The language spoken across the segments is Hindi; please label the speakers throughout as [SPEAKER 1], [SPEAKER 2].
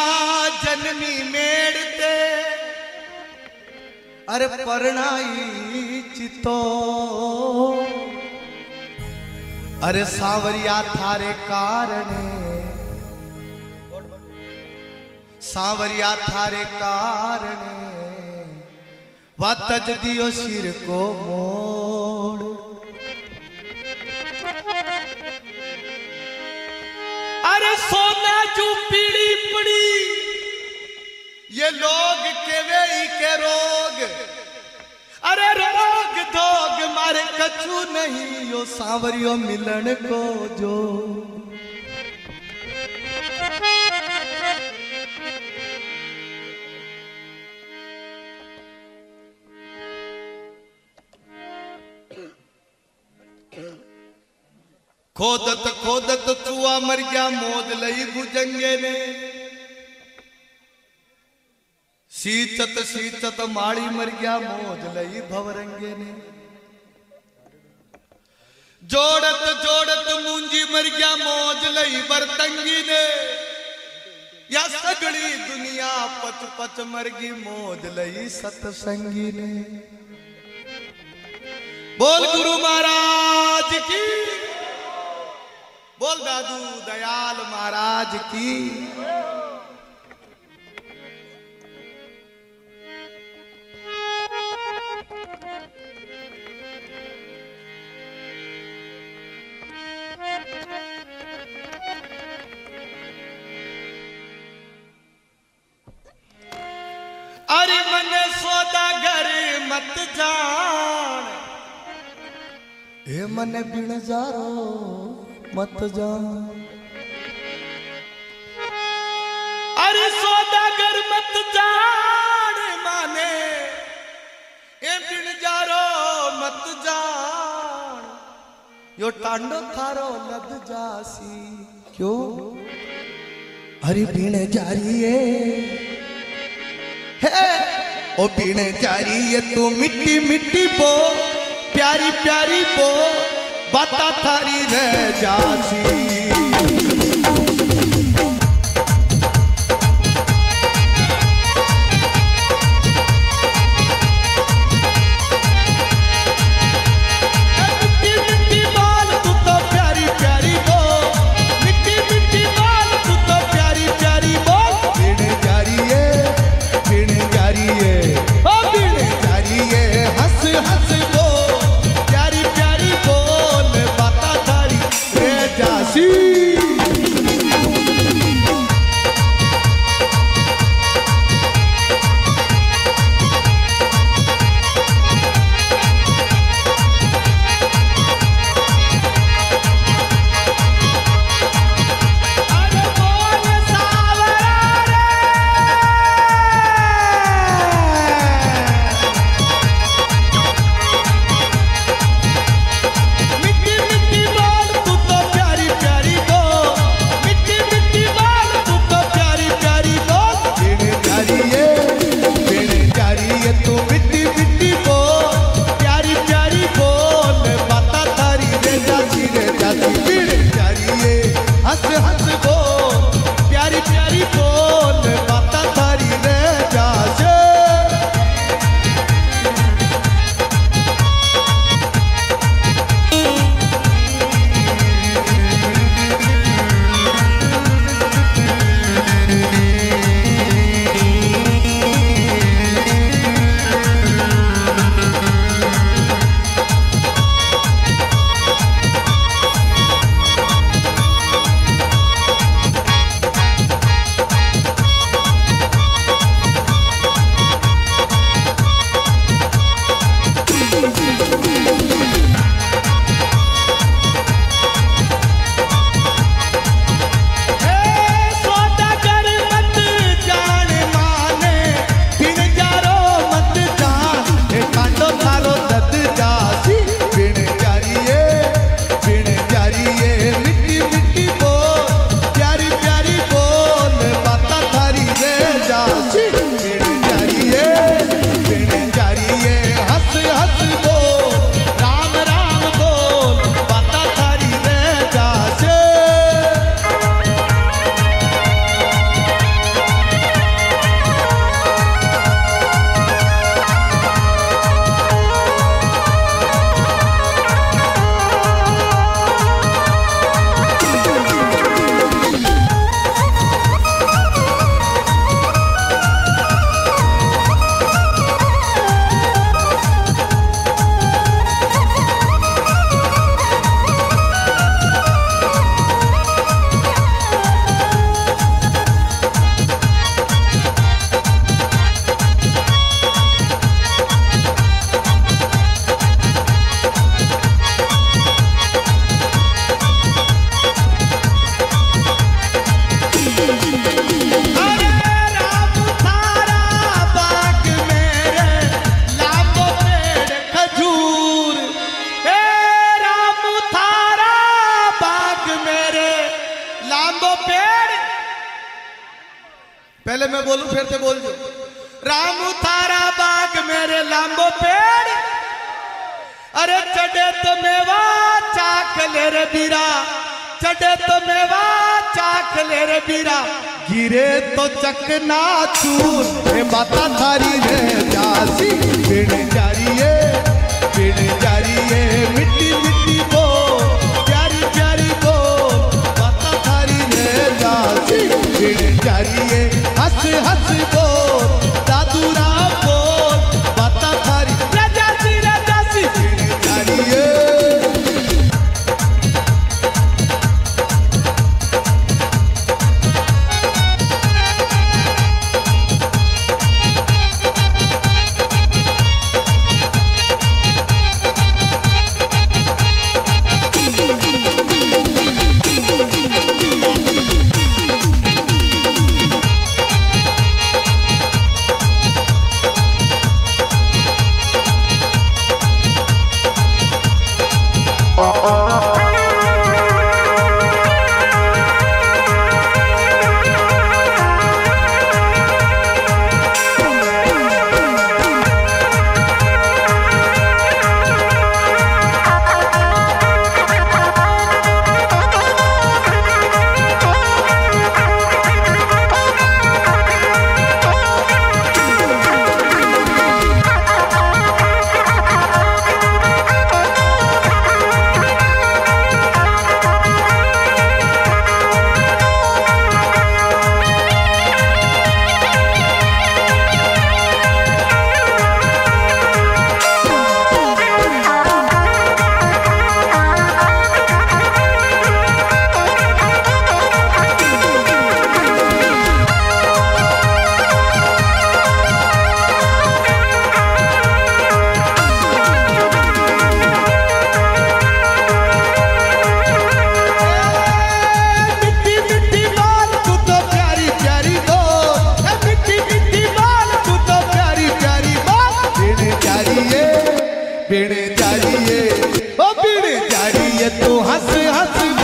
[SPEAKER 1] જન્મી મેળતે અરે પરણાઈ ચિતો અરે સાવરિયા થારે કારણે સાવરિયા થારે કારણે વાત જ દિયો શિર કો મોડ અરે સોના ચૂપી पीड़ी। ये लोग केवे के रोग? अरे रोग धोग मारे कछु नहीं, यो सांवरियो मिलन को जो। खोदत खोदत चूआ मर गया मोद लई भुजंगे ने। सींचत सींचत माड़ी मर गया मोद लई भवरंगे ने। जोड़त जोड़त मूंजी मर गया मौज लई बरतंगी ने। या सगड़ी दुनिया पच पच मरगी मौज लई सतसंगी ने। बोल गुरु महाराज की। बोल दादू दयाल महाराज की। अरे मन सौदागर मत जान हे मन बिन जारो मत जान अरे सौदागर मत जान माने ए बिन जारो मत जान। यो टांडो थारो लद जासी। क्यों? हरि बिन जारिए। है ओ बिन जारिए तू मिट्टी मिट्टी बो प्यारी प्यारी बो। बाता थारी रह जासी रे बीरा। चढ़े तो मेवा, चाक ले रे बीरा। गिरे तो चकना चूर। ए माता थारी रे जासी बिन जारिए बिन जारिए, मिट्टी मिट्टी बो प्यारी प्यारी बो माता थारी रे जासी बिन जारिए, हंस हंस बीड़े जाइए ओ बीड़े जारिए तू हंस हंस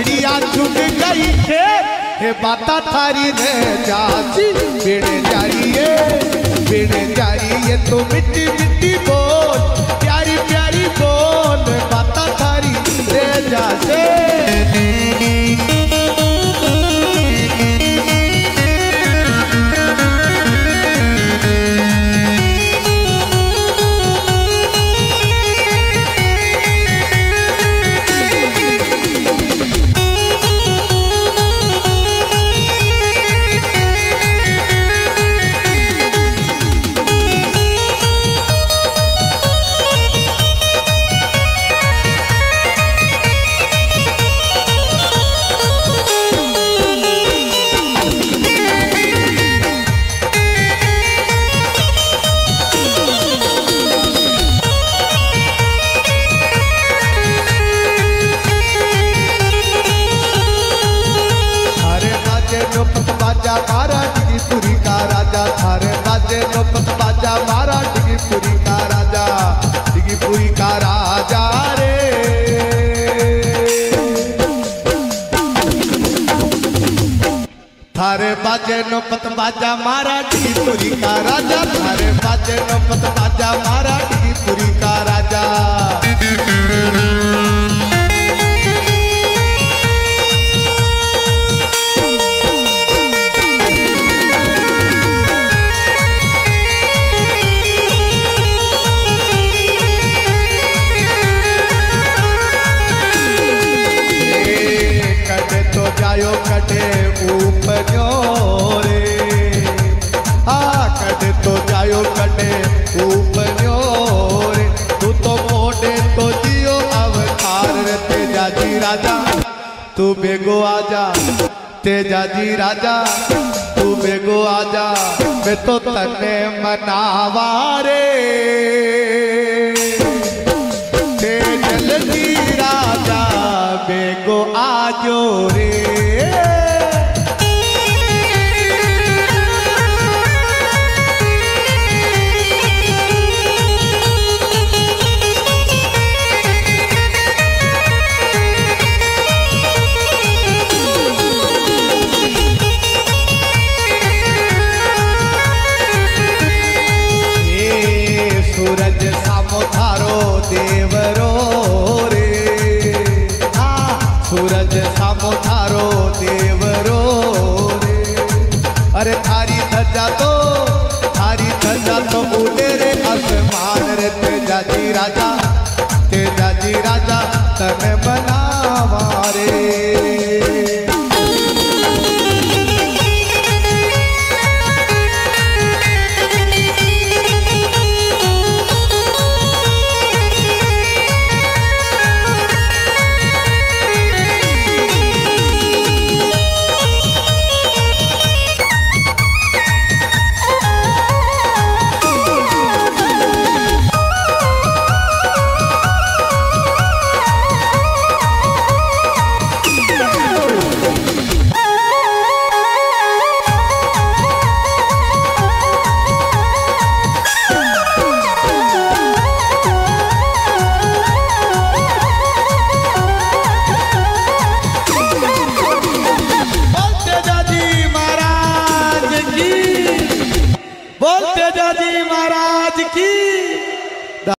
[SPEAKER 1] चढ़िया चुग गई। थे हे बाता थारी रे जासी बिड़ जाइए बिड़ जाइए तो मिट्टी मिट्टी बोल प्यारी प्यारी बोल बाता थारी रे जासे थारे बाजे नौपत बाजा मारा डिगीपुरी का राजा। थारे बाजे नौपत बाजा मारा डिगीपुरी का राजा। बेगो आजा तेजा जी राजा, तू बेगो आजा, मैं तो तने मनावा रे। तेजल जी राजा, बेगो आजो रे। राजा तेरा जी राजा तने बना